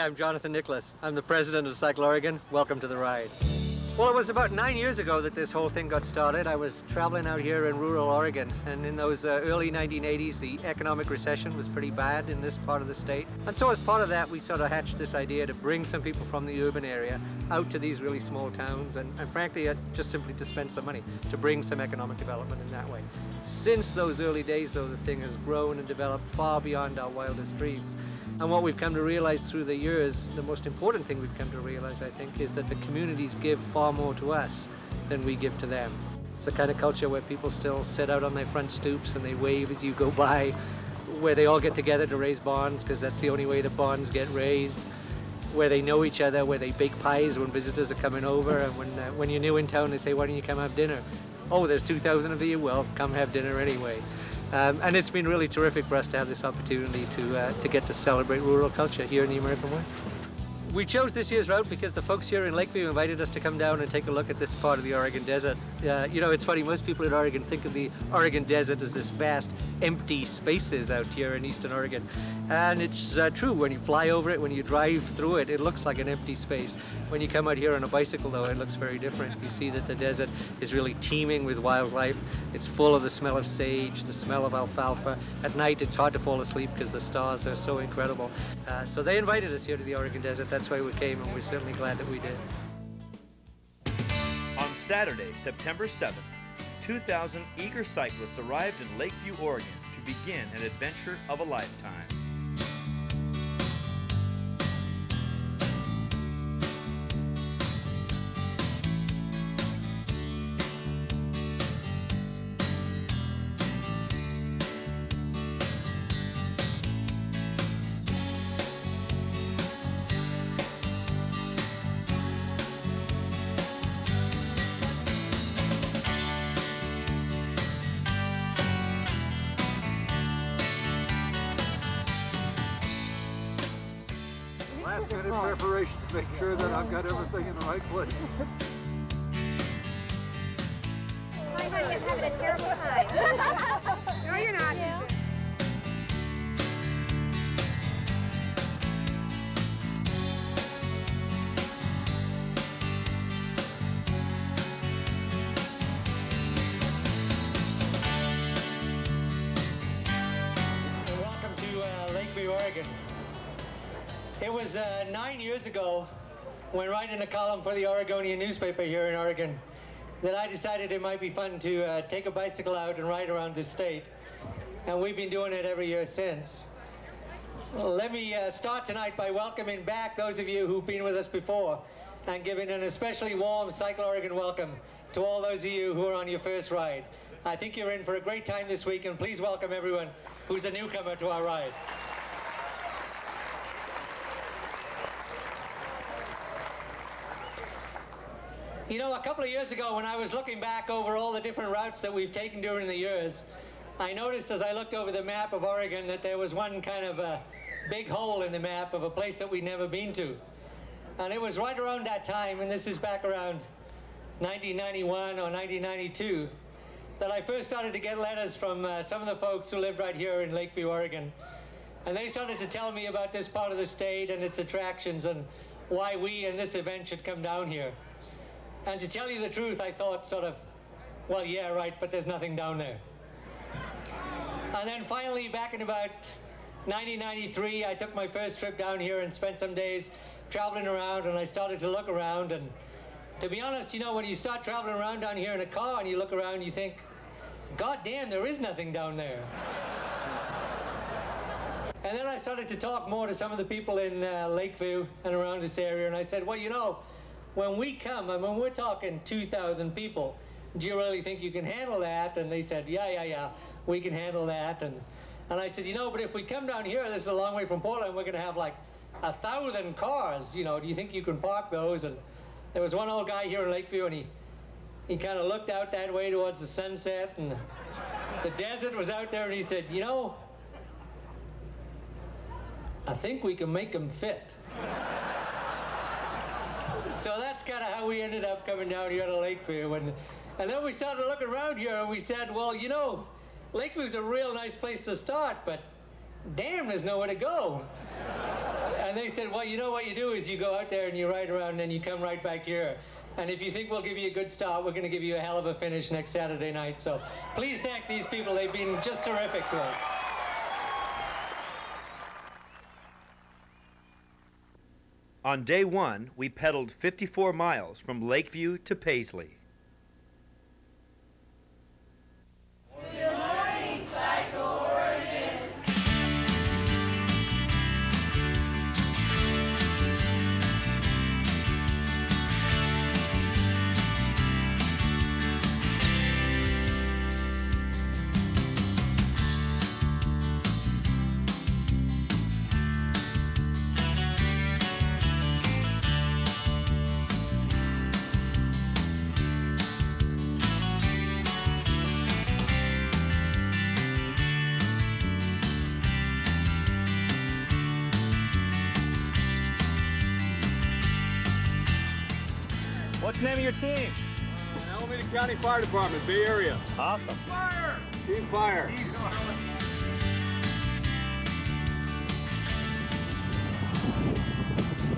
I'm Jonathan Nicholas. I'm the president of Cycle Oregon. Welcome to the ride. Well, it was about nine years ago that this whole thing got started. I was traveling out here in rural Oregon, and in those uh, early 1980s, the economic recession was pretty bad in this part of the state. And so, as part of that, we sort of hatched this idea to bring some people from the urban area out to these really small towns, and, and frankly, uh, just simply to spend some money, to bring some economic development in that way. Since those early days, though, the thing has grown and developed far beyond our wildest dreams. And what we've come to realize through the years, the most important thing we've come to realize, I think, is that the communities give far more to us than we give to them. It's the kind of culture where people still sit out on their front stoops and they wave as you go by, where they all get together to raise bonds, because that's the only way the bonds get raised, where they know each other, where they bake pies when visitors are coming over, and when, uh, when you're new in town, they say, why don't you come have dinner? Oh, there's 2,000 of you? Well, come have dinner anyway. Um, and it's been really terrific for us to have this opportunity to, uh, to get to celebrate rural culture here in the American West. We chose this year's route because the folks here in Lakeview invited us to come down and take a look at this part of the Oregon Desert. Uh, you know, it's funny, most people in Oregon think of the Oregon Desert as this vast, empty spaces out here in eastern Oregon. And it's uh, true, when you fly over it, when you drive through it, it looks like an empty space. When you come out here on a bicycle, though, it looks very different. You see that the desert is really teeming with wildlife. It's full of the smell of sage, the smell of alfalfa. At night, it's hard to fall asleep because the stars are so incredible. Uh, so they invited us here to the Oregon Desert. Why we came, and we're certainly glad that we did. On Saturday, September 7th, 2,000 eager cyclists arrived in Lakeview, Oregon to begin an adventure of a lifetime. Sure that I've got everything in the right place. Hi, having a terrible time. no, you're not. Welcome to uh, Lakeview, Oregon. It was uh, nine years ago when writing a column for the Oregonian newspaper here in Oregon that I decided it might be fun to uh, take a bicycle out and ride around the state. And we've been doing it every year since. Let me uh, start tonight by welcoming back those of you who've been with us before and giving an especially warm Cycle Oregon welcome to all those of you who are on your first ride. I think you're in for a great time this week, and please welcome everyone who's a newcomer to our ride. You know, a couple of years ago when I was looking back over all the different routes that we've taken during the years, I noticed as I looked over the map of Oregon that there was one kind of a big hole in the map of a place that we'd never been to. And it was right around that time, and this is back around 1991 or 1992, that I first started to get letters from uh, some of the folks who lived right here in Lakeview, Oregon. And they started to tell me about this part of the state and its attractions and why we and this event should come down here. And to tell you the truth, I thought sort of, well, yeah, right, but there's nothing down there. And then finally, back in about 1993, I took my first trip down here and spent some days traveling around, and I started to look around. And to be honest, you know, when you start traveling around down here in a car and you look around, you think, God damn, there is nothing down there. and then I started to talk more to some of the people in uh, Lakeview and around this area, and I said, well, you know, when we come, I mean, we're talking 2,000 people. Do you really think you can handle that? And they said, yeah, yeah, yeah, we can handle that. And, and I said, you know, but if we come down here, this is a long way from Portland, we're going to have like a thousand cars. You know, do you think you can park those? And there was one old guy here in Lakeview, and he, he kind of looked out that way towards the sunset, and the desert was out there, and he said, you know, I think we can make them fit. So that's kind of how we ended up coming down here to Lakeview. And, and then we started looking around here and we said, well, you know, Lakeview's a real nice place to start, but damn, there's nowhere to go. And they said, well, you know what you do is you go out there and you ride around and then you come right back here. And if you think we'll give you a good start, we're going to give you a hell of a finish next Saturday night. So please thank these people. They've been just terrific to us. On day one, we pedaled 54 miles from Lakeview to Paisley. The name of your team? Alameda County Fire Department, Bay Area. Awesome. Fire! Team Fire.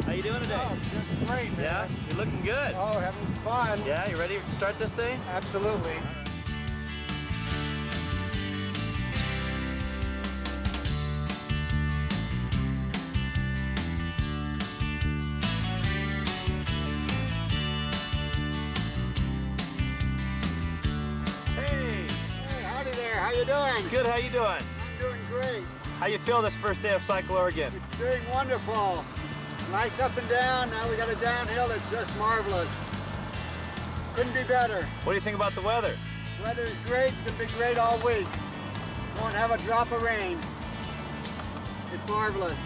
How you doing today? Oh, just great, man. Yeah, you're looking good. Oh, having fun. Yeah, you ready to start this thing? Absolutely. Good. How you doing? I'm doing great. How you feel this first day of Cycle Oregon? It's doing wonderful. Nice up and down. Now we got a downhill that's just marvelous. Couldn't be better. What do you think about the weather? Weather is great. It's gonna be great all week. Won't have a drop of rain. It's marvelous.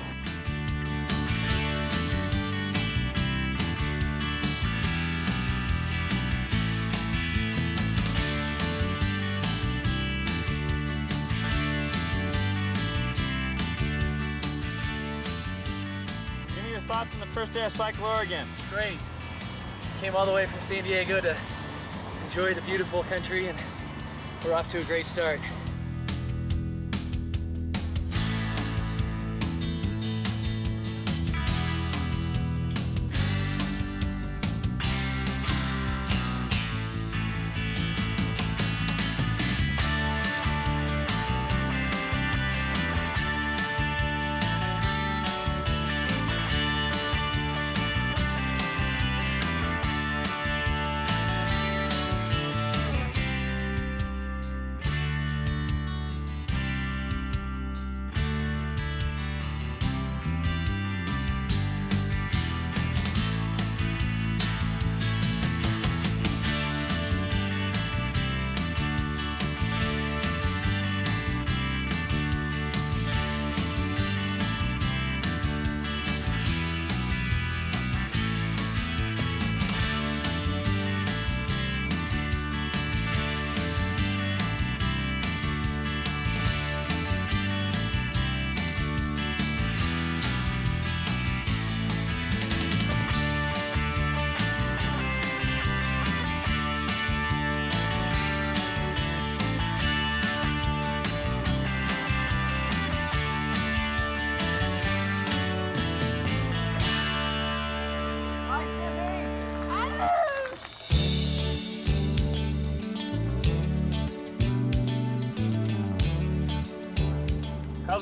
First day of Cycle Oregon. Great. Came all the way from San Diego to enjoy the beautiful country, and we're off to a great start.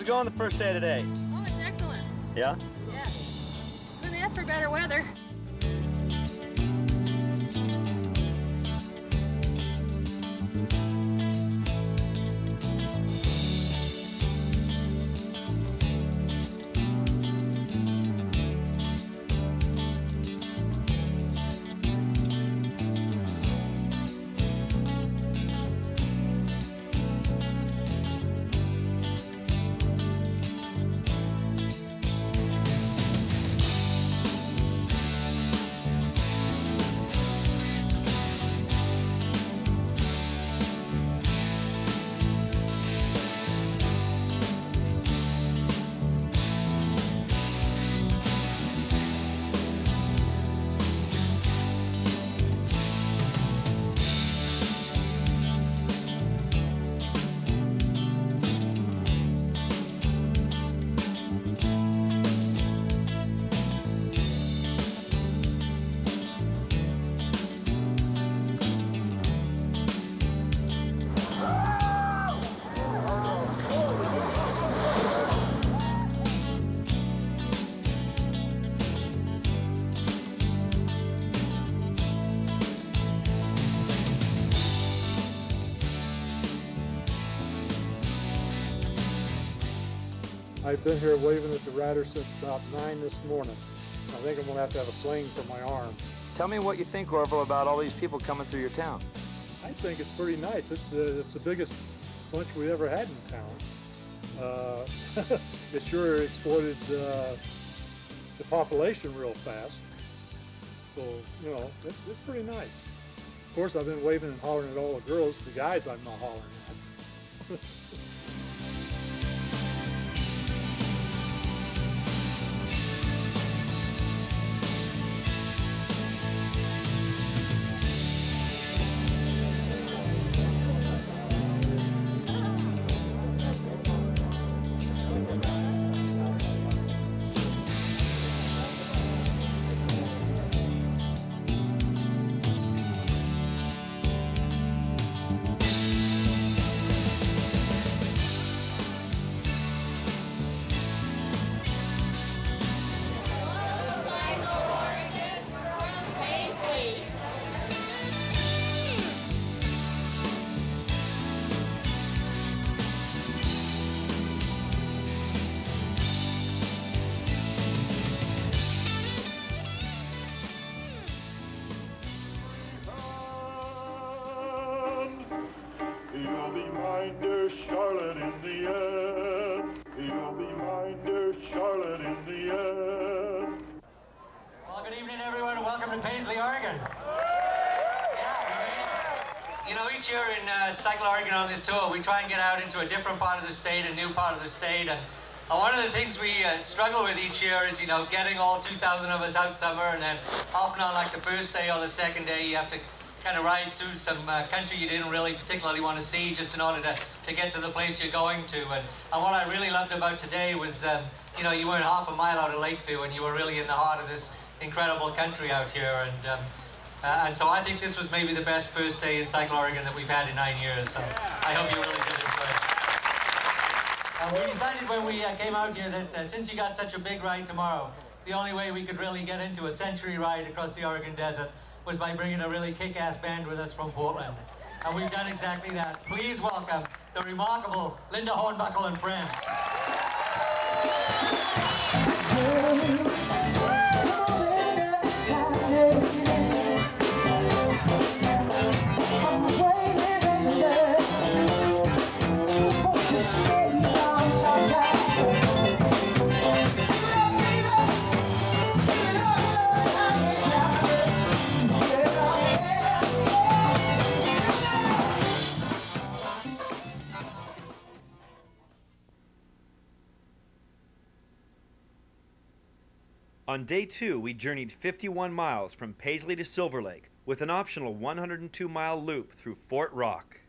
How's it going the first day today? Oh, it's excellent. Yeah? I've been here waving at the rider since about 9 this morning. I think I'm going to have to have a sling for my arm. Tell me what you think, Orville, about all these people coming through your town. I think it's pretty nice. It's, uh, it's the biggest bunch we ever had in town. Uh, it sure exploited uh, the population real fast. So, you know, it's, it's pretty nice. Of course, I've been waving and hollering at all the girls. The guys I'm not hollering at. we try and get out into a different part of the state, a new part of the state, and one of the things we uh, struggle with each year is, you know, getting all 2,000 of us out summer, and then often on like the first day or the second day, you have to kind of ride through some uh, country you didn't really particularly want to see just in order to, to get to the place you're going to. And, and what I really loved about today was, um, you know, you weren't half a mile out of Lakeview, and you were really in the heart of this incredible country out here. And um, uh, and so I think this was maybe the best first day in Cycle Oregon that we've had in nine years. So I hope you really did enjoy it. Uh, we decided when we uh, came out here that uh, since you got such a big ride tomorrow, the only way we could really get into a century ride across the Oregon desert was by bringing a really kick-ass band with us from Portland. And we've done exactly that. Please welcome the remarkable Linda Hornbuckle and friends. On day two, we journeyed 51 miles from Paisley to Silver Lake with an optional 102 mile loop through Fort Rock.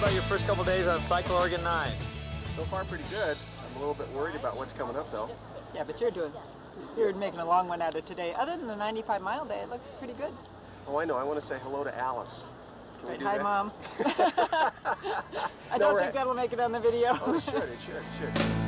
About your first couple days on Cycle Oregon 9. So far, pretty good. I'm a little bit worried about what's coming up, though. Yeah, but you're doing, you're making a long one out of today. Other than the 95 mile day, it looks pretty good. Oh, I know. I want to say hello to Alice. Can we Right, do hi, that? Mom. I No, don't think at- that'll make it on the video. Oh, it should. It should. It should.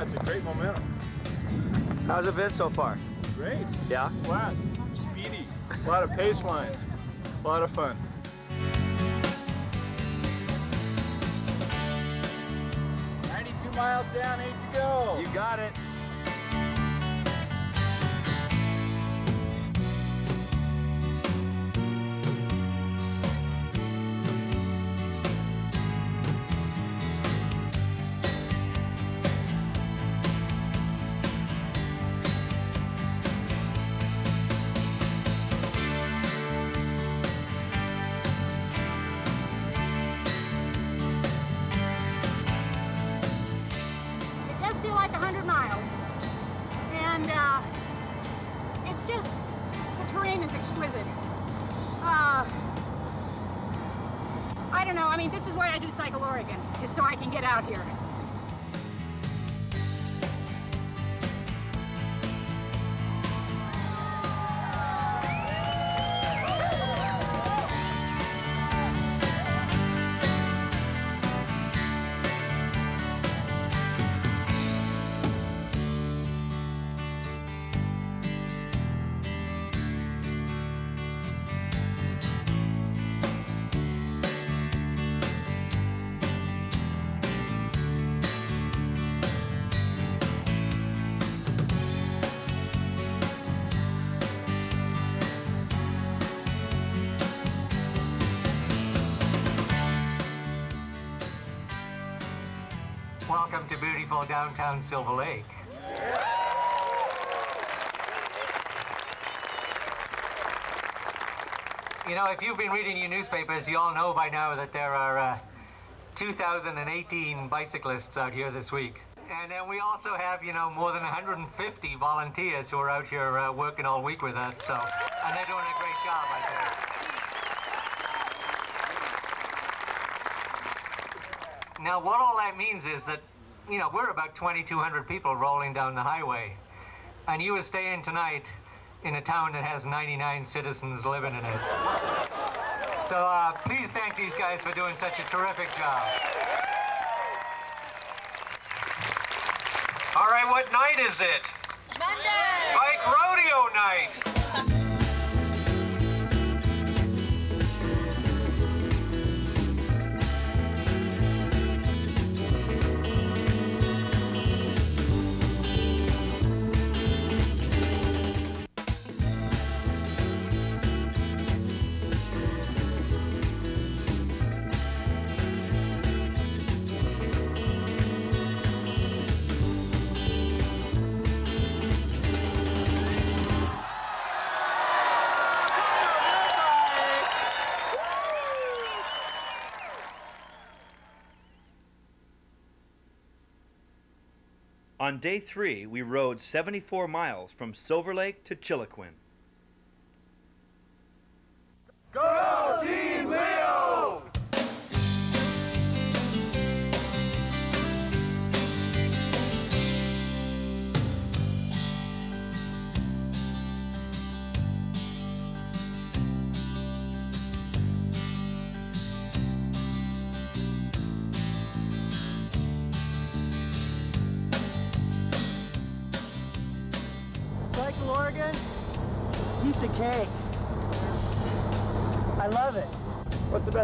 Yeah, it's a great momentum. How's it been so far? Great. Yeah? Flat, speedy, a lot of pace lines, a lot of fun. Miles down, eight to go. You got it. Welcome to beautiful downtown Silver Lake. You know, if you've been reading your newspapers, you all know by now that there are uh, 2,018 bicyclists out here this week. And then we also have, you know, more than 150 volunteers who are out here uh, working all week with us. So, and they're doing a great job, I think. Now, what all that means is that, you know, we're about 2,200 people rolling down the highway. And you are staying tonight in a town that has 99 citizens living in it. So uh, please thank these guys for doing such a terrific job. All right, what night is it? Monday! Bike rodeo night! Day three, we rode 74 miles from Silver Lake to Chiloquin. Go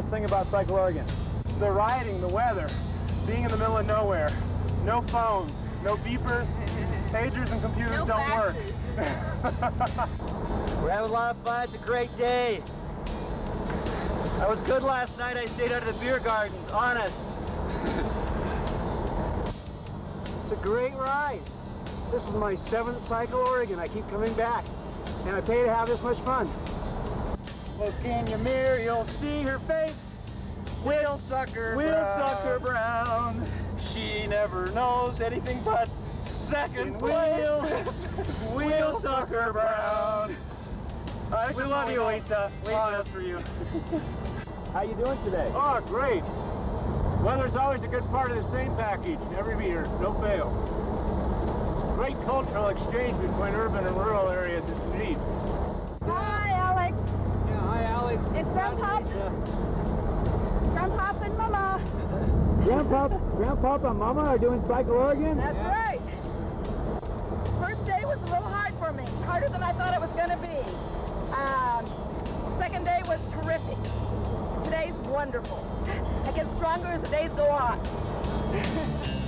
best thing about Cycle Oregon? The riding, the weather, being in the middle of nowhere. No phones, no beepers, pagers and computers No don't work. We're having a lot of fun. It's a great day. I was good last night. I stayed out of the beer gardens, honest. It's a great ride. This is my seventh Cycle Oregon. I keep coming back, and I pay to have this much fun. Look in your mirror, you'll see her face. Wheel sucker Wheel Brown. sucker Brown. She never knows anything but second wheel. Wheel sucker Brown. Uh, We love you, Lisa. Lisa. Lisa. for you. How you doing today? Oh, great. Weather's always a good part of the same package every year, no fail. Great cultural exchange between urban and rural areas is neat. Hi, Alex. Yeah, hi, Alex. It's Grandpa. Grandpa and Mama. Grandpa, Grandpa and Mama are doing Cycle Oregon? That's right. First day was a little hard for me, harder than I thought it was going to be. Um, second day was terrific. Today's wonderful. I get stronger as the days go on.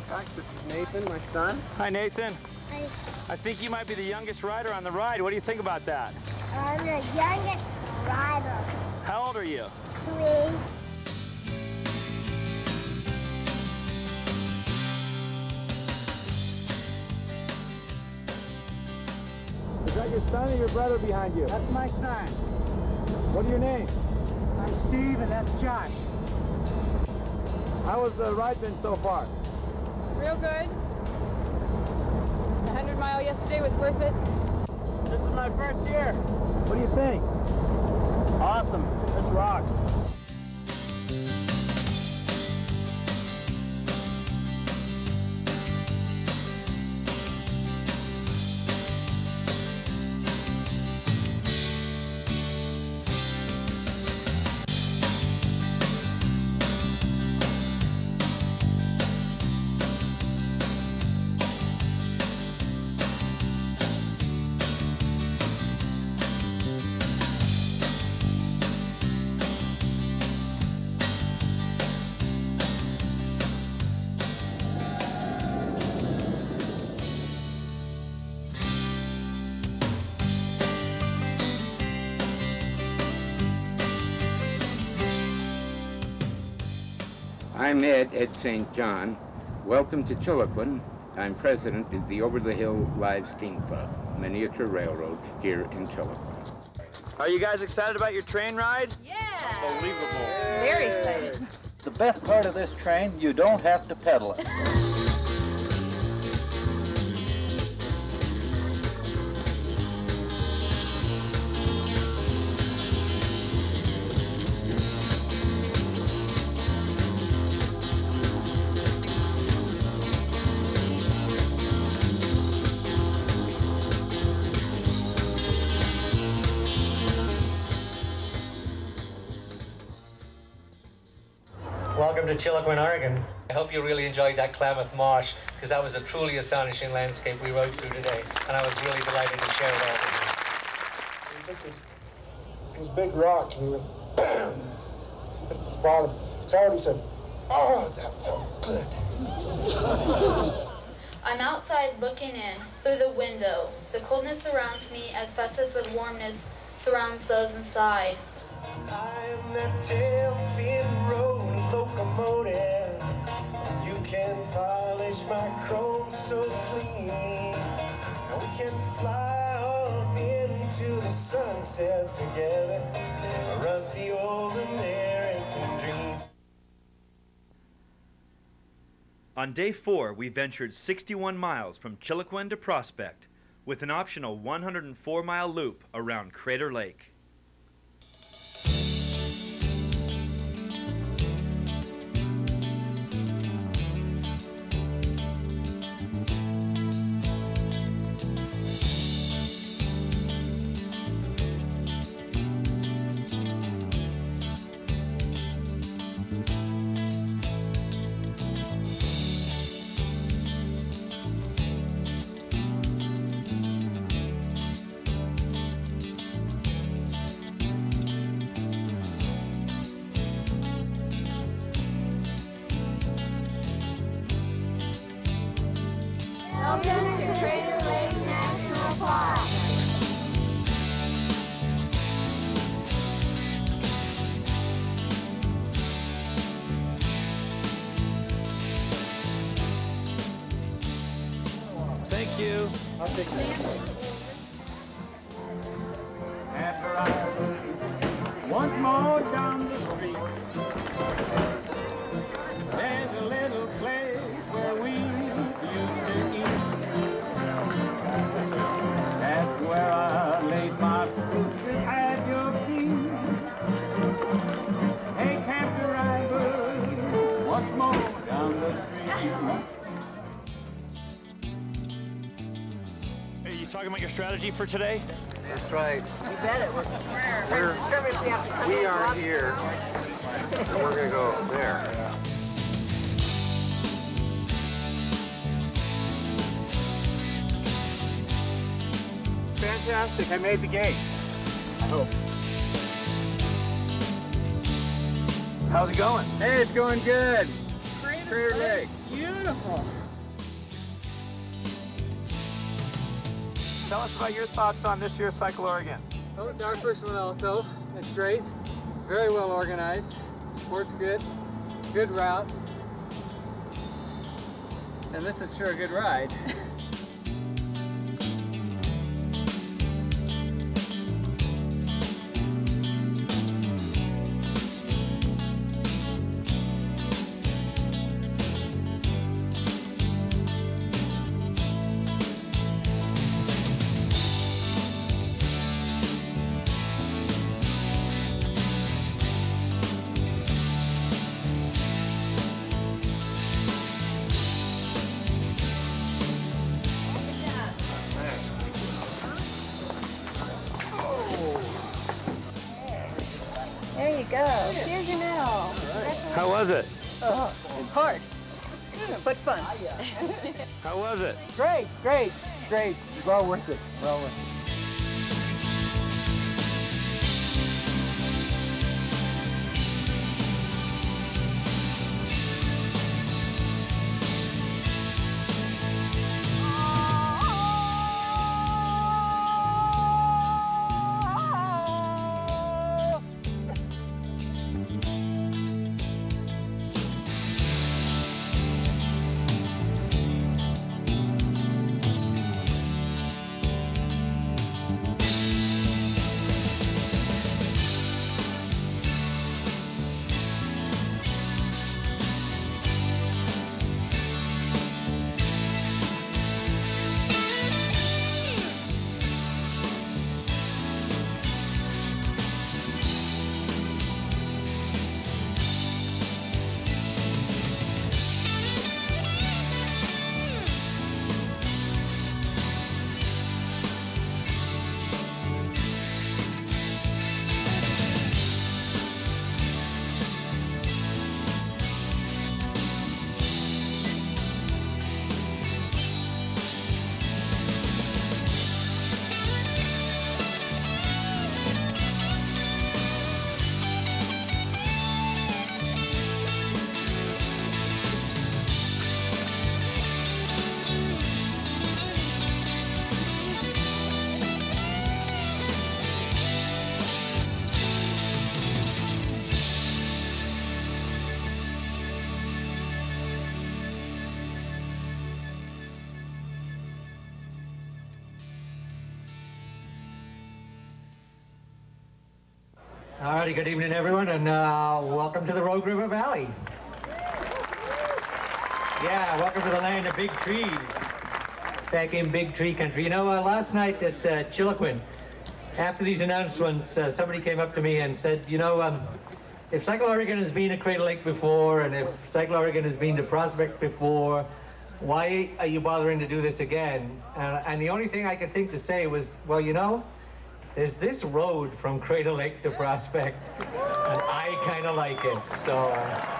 Wilcox. This is Nathan, my son. Hi, Nathan. Hi. I think you might be the youngest rider on the ride. What do you think about that? I'm the youngest rider. How old are you? Three. Is that your son or your brother behind you? That's my son. What are your names? I'm Steve, and that's Josh. How has the ride been so far? Real good. The 100 mile yesterday was worth it. This is my first year. What do you think? Awesome. This rocks. I'm Ed, Ed St. John. Welcome to Chiloquin. I'm president of the Over the Hill Live Steam Club, miniature railroad here in Chiloquin. Are you guys excited about your train ride? Yeah. Unbelievable. Very excited. The best part of this train, you don't have to pedal it. Chiloquin, Oregon. I hope you really enjoyed that Klamath Marsh because that was a truly astonishing landscape we rode through today, and I was really delighted to share it all with you. He took this, this big rock and he went BAM! At the bottom. Coyote said, Oh, that felt good. I'm outside looking in through the window. The coldness surrounds me as fast as the warmness surrounds those inside. Polish my chrome so clean. We can fly off into the sunset together. A rusty old American dream. On day four, we ventured 61 miles from Chiloquin to Prospect with an optional 104 mile loop around Crater Lake. For today? That's right. You bet it was. We're- Determined if we have We are here, and we're going to go there. Fantastic. I made the gates. I hope. How's it going? Hey, it's going good. Crater, Crater Lake. Lake. Beautiful. Tell us about your thoughts on this year's Cycle Oregon. Well, it's our first one also. It's great. Very well organized. Sport's good. Good route. And this is sure a good ride. great. Well worth it. Well worth it. Alrighty, good evening, everyone, and uh, welcome to the Rogue River Valley. Yeah, welcome to the land of big trees. Back in big tree country. You know, uh, last night at uh, Chiloquin, after these announcements, uh, somebody came up to me and said, you know, um, if Cycle Oregon has been to Crater Lake before, and if Cycle Oregon has been to Prospect before, why are you bothering to do this again? Uh, and the only thing I could think to say was, well, you know, there's this road from Crater Lake to Prospect, and I kind of like it. So. Uh,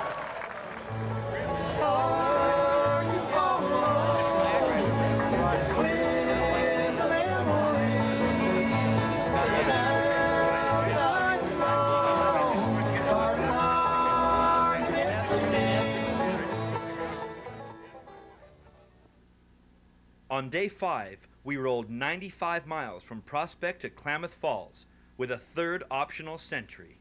On day five, we rolled 95 miles from Prospect to Klamath Falls with a third optional century.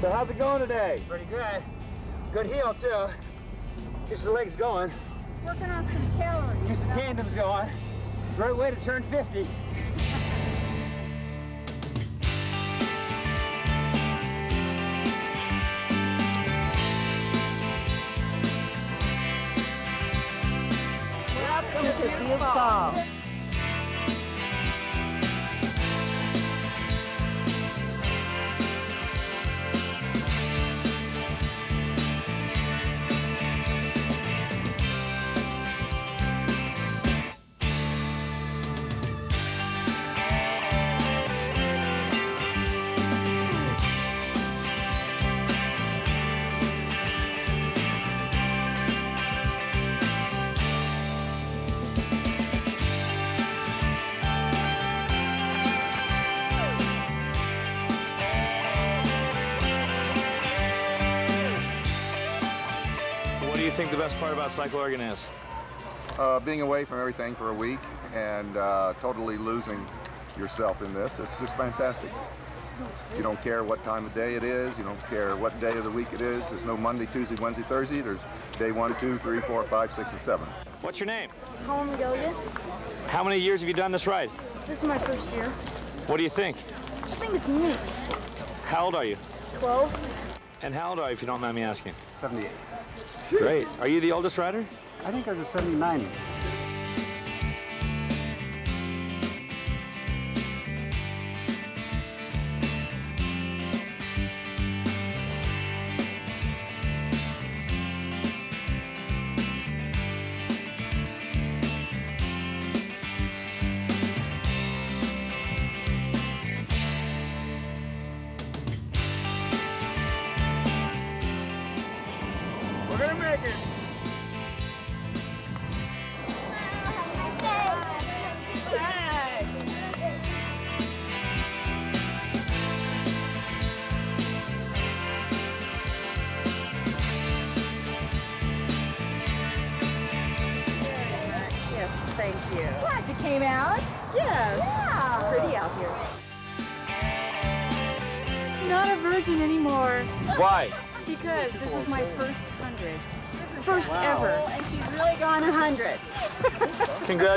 So how's it going today? Pretty good. Good heel too. Keeps the legs going. working on some calories. Use the tandems going. Great way to turn 50. About Cycle Oregon is? Uh, being away from everything for a week and uh, totally losing yourself in this, it's just fantastic. You don't care what time of day it is. You don't care what day of the week it is. There's no Monday, Tuesday, Wednesday, Thursday. There's day one, two, three, four, five, six, and seven. What's your name? Home Goya. How many years have you done this ride? This is my first year. What do you think? I think it's neat. How old are you? 12. And how old are you, if you don't mind me asking? 78. Great. Are you the oldest rider? I think I was 79.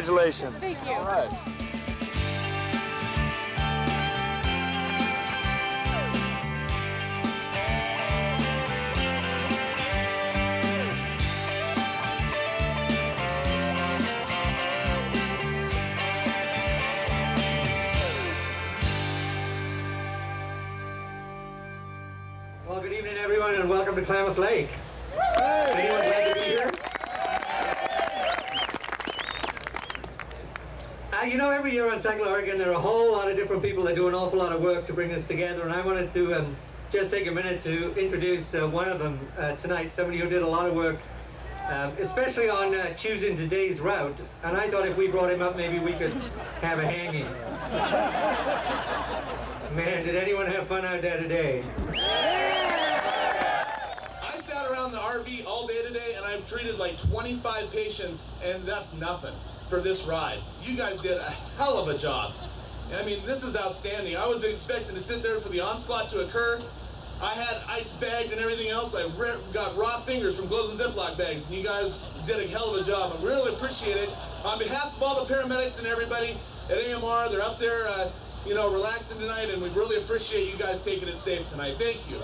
Congratulations. Thank you. All right. Well, good evening, everyone, and welcome to Klamath Lake. Anyone glad to be here? Uh, you know, every year on Cycle Oregon, there are a whole lot of different people that do an awful lot of work to bring this together, and I wanted to um, just take a minute to introduce uh, one of them uh, tonight, somebody who did a lot of work, um, especially on uh, choosing today's route, and I thought if we brought him up, maybe we could have a hanging. Man, did anyone have fun out there today? I sat around the RV all day today and I've treated like 25 patients, and that's nothing for this ride. You guys did a hell of a job. I mean, this is outstanding. I wasn't expecting to sit there for the onslaught to occur. I had ice bagged and everything else. I got raw fingers from closing Ziploc bags, and you guys did a hell of a job. I really appreciate it. On behalf of all the paramedics and everybody at AMR, they're up there, uh, you know, relaxing tonight, and we really appreciate you guys taking it safe tonight. Thank you.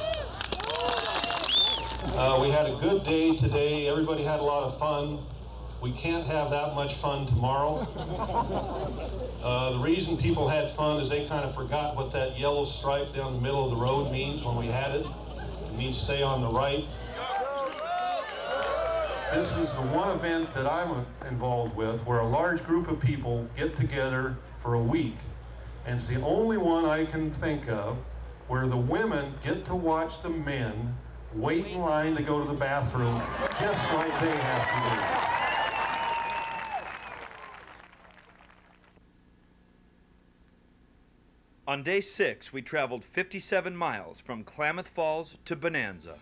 Uh, we had a good day today. Everybody had a lot of fun. We can't have that much fun tomorrow. Uh, the reason people had fun is they kind of forgot what that yellow stripe down the middle of the road means when we had it. It means stay on the right. This is the one event that I'm involved with where a large group of people get together for a week. And it's the only one I can think of where the women get to watch the men wait in line to go to the bathroom just like they have to do. On day six, we traveled 57 miles from Klamath Falls to Bonanza.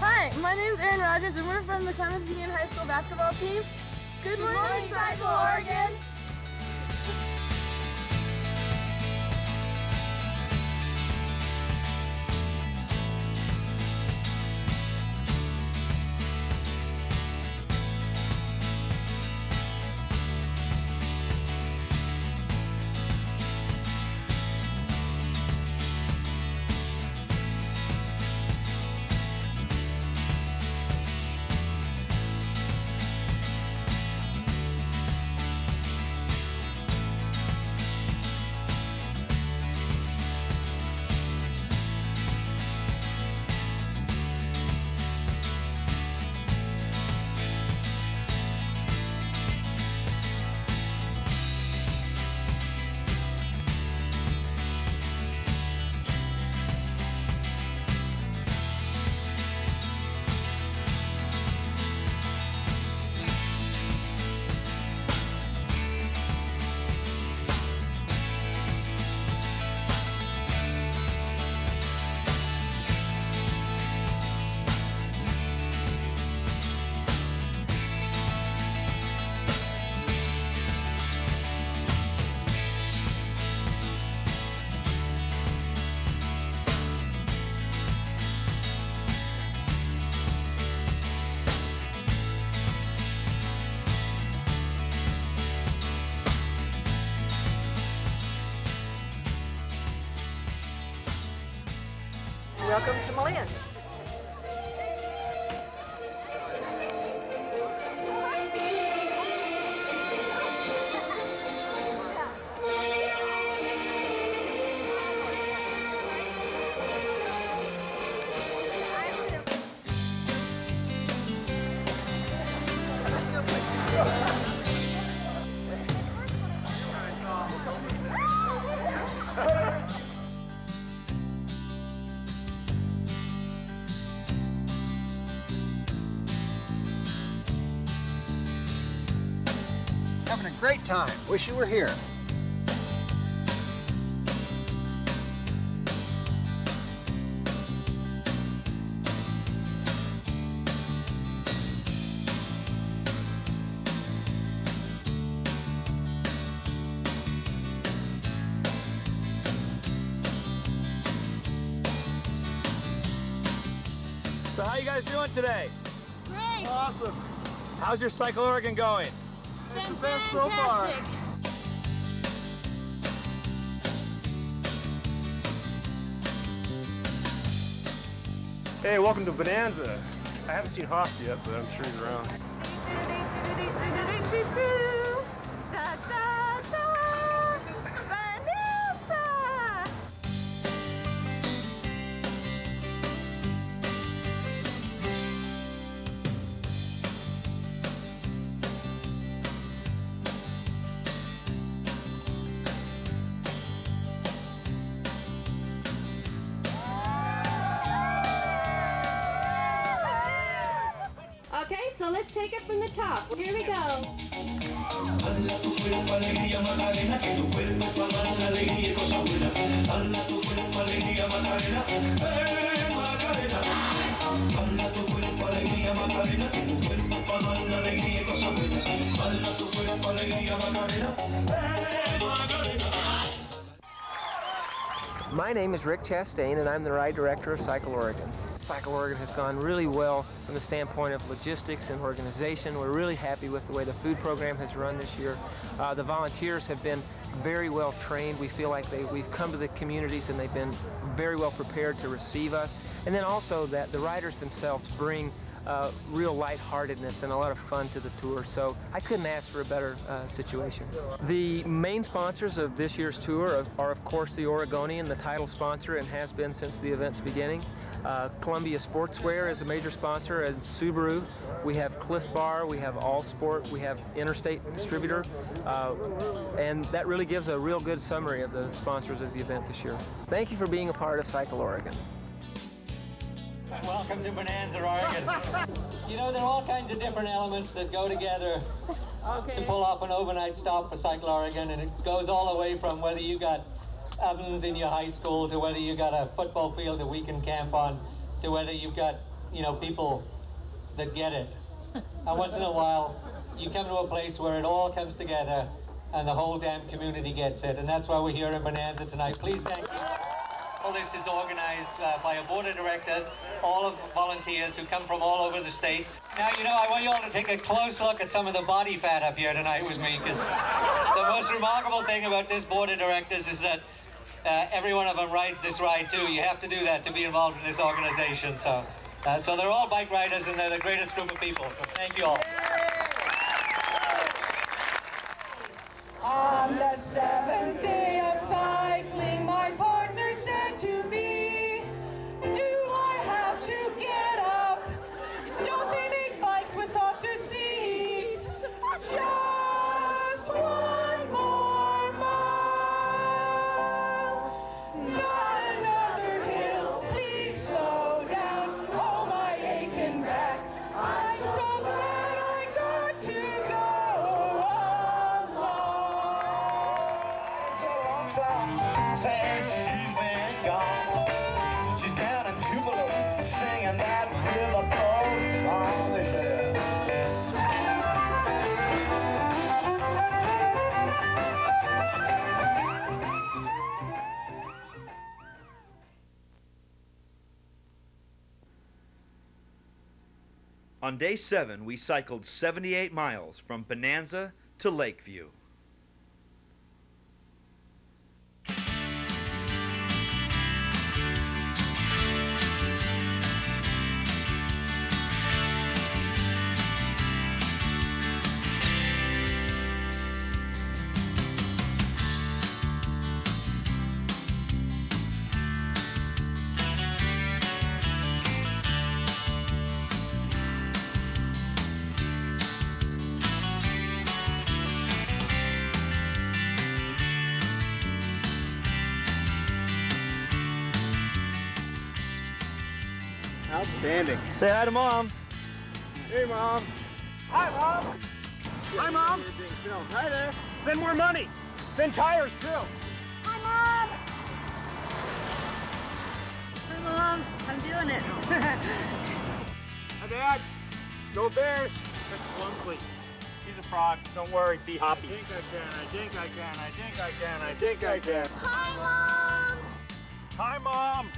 Hi, my name's Aaron Rogers, and we're from the Klamath Union High School basketball team. Good, morning, Cycle Oregon! Welcome to great time. Wish you were here. So how you guys doing today? Great. Awesome. How's your Cycle Oregon going? Best so far. Hey, welcome to Bonanza. I haven't seen Haas yet, but I'm sure he's around. My name is Rick Chastain, and I'm the ride director of Cycle Oregon. Cycle Oregon has gone really well from the standpoint of logistics and organization. We're really happy with the way the food program has run this year. Uh, the volunteers have been very well trained. We feel like they, we've come to the communities and they've been very well prepared to receive us. And then also that the riders themselves bring uh, real lightheartedness and a lot of fun to the tour. So I couldn't ask for a better uh, situation. The main sponsors of this year's tour are, of course, the Oregonian, the title sponsor, and has been since the event's beginning. Uh, Columbia Sportswear is a major sponsor, and Subaru. We have Clif Bar, we have All Sport, we have Interstate Distributor, uh, and that really gives a real good summary of the sponsors of the event this year. Thank you for being a part of Cycle Oregon. Welcome to Bonanza, Oregon. you know, there are all kinds of different elements that go together okay. to pull off an overnight stop for Cycle Oregon, and it goes all the way from whether you got ovens in your high school to whether you got a football field that we can camp on to whether you've got, you know, people that get it. And once in a while, you come to a place where it all comes together and the whole damn community gets it. And that's why we're here in Bonanza tonight. Please thank you. All this is organized uh, by a board of directors, all of volunteers who come from all over the state. Now, you know, I want you all to take a close look at some of the body fat up here tonight with me, because the most remarkable thing about this board of directors is that uh, every one of them rides this ride too. You have to do that to be involved in this organization. So, uh, so they're all bike riders, and they're the greatest group of people. So, thank you all. Day seven, we cycled 78 miles from Bonanza to Lakeview. Say hi to mom. Hey, Mom. Hi, Mom. Hi, Mom. Hi there. Send more money. Send tires, too. Hi, Mom. Hi, Mom. I'm doing it. Hi, Dad. Go Bears. That's one. He's a frog. Don't worry. Be happy. I think I can. I think I can. I think I can. I think I can. Hi, Mom. Hi, Mom.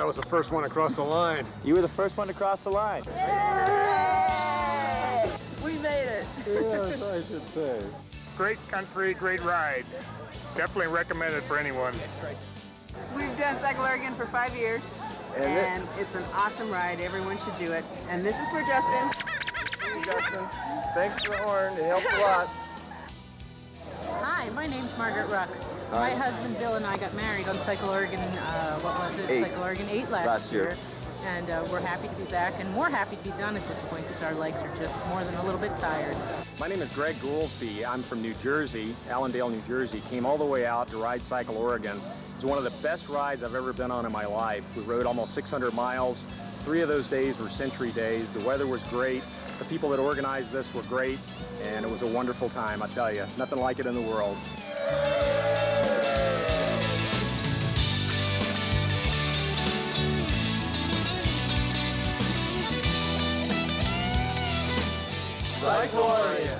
I was the first one across the line. You were the first one to cross the line. We made it. Yes, I should say. Great country, great ride. Definitely recommended for anyone. We've done Cycle Oregon for five years, And it- and it's an awesome ride. Everyone should do it. And this is for Justin. Justin, thanks for the horn. It helped a lot. Hi, my name's Margaret Rux. My husband Bill and I got married on Cycle Oregon, uh, what was it? Eight. Cycle Oregon 8 last, Last year. And uh, we're happy to be back and more happy to be done at this point because our legs are just more than a little bit tired. My name is Greg Goolsby. I'm from New Jersey, Allendale, New Jersey. Came all the way out to ride Cycle Oregon. It was one of the best rides I've ever been on in my life. We rode almost 600 miles. Three of those days were century days. The weather was great. The people that organized this were great, and it was a wonderful time, I tell you. Nothing like it in the world.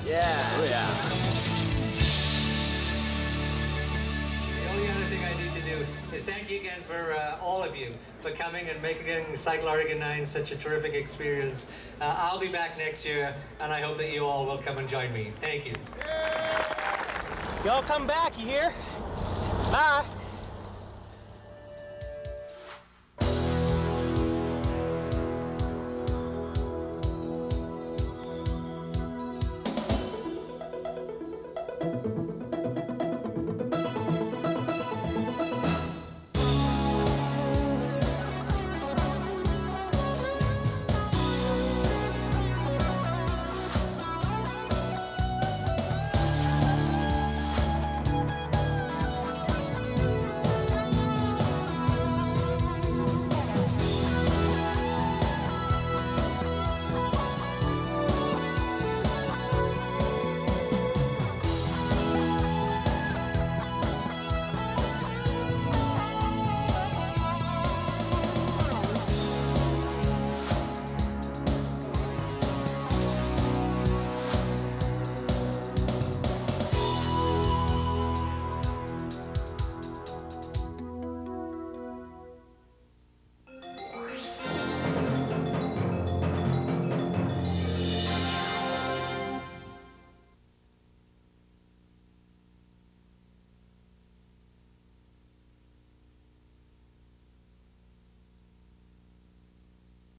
Yeah. Oh, yeah. The only other thing I need to do is thank you again for uh, all of you for coming and making Cycle Oregon 9 such a terrific experience. Uh, I'll be back next year, and I hope that you all will come and join me. Thank you. Y'all come back, you hear? Bye.